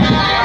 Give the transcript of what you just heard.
back.